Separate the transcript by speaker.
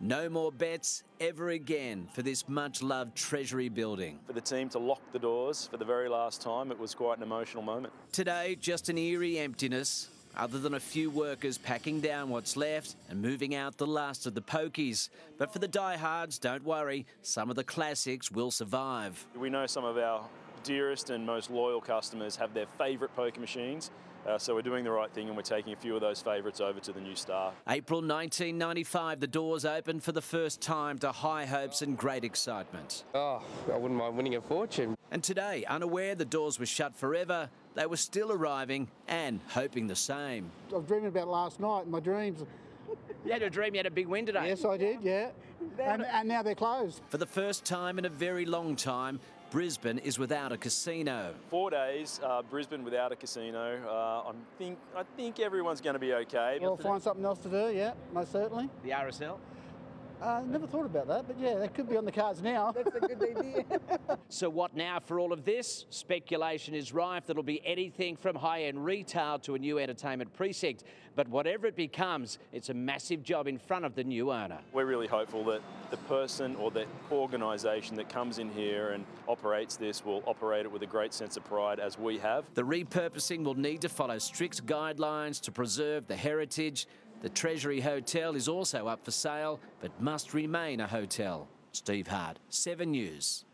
Speaker 1: No more bets ever again for this much loved Treasury building.
Speaker 2: For the team to lock the doors for the very last time, it was quite an emotional moment.
Speaker 1: Today, just an eerie emptiness, other than a few workers packing down what's left and moving out the last of the pokies. But for the diehards, don't worry, some of the classics will survive.
Speaker 2: We know some of our dearest and most loyal customers have their favourite poker machines. Uh, so we're doing the right thing and we're taking a few of those favourites over to the new star.
Speaker 1: April 1995, the doors opened for the first time to high hopes and great excitement.
Speaker 3: Oh, I wouldn't mind winning a fortune.
Speaker 1: And today, unaware the doors were shut forever, they were still arriving and hoping the same.
Speaker 4: I was dreaming about last night in my dreams.
Speaker 1: You had a dream you had a big win today?
Speaker 4: Yes, I did, yeah. And, and now they're closed.
Speaker 1: For the first time in a very long time, Brisbane is without a casino.
Speaker 2: Four days, uh, Brisbane without a casino. Uh, I think I think everyone's going to be okay.
Speaker 4: We'll find something else to do, yeah, most certainly.
Speaker 1: The RSL?
Speaker 4: Uh, never thought about that, but yeah, that could be on the cards now.
Speaker 5: That's a good idea.
Speaker 1: So what now for all of this? Speculation is rife that it'll be anything from high-end retail to a new entertainment precinct. But whatever it becomes, it's a massive job in front of the new owner.
Speaker 2: We're really hopeful that the person or the organisation that comes in here and operates this will operate it with a great sense of pride as we have.
Speaker 1: The repurposing will need to follow strict guidelines to preserve the heritage the Treasury Hotel is also up for sale, but must remain a hotel. Steve Hart, 7 News.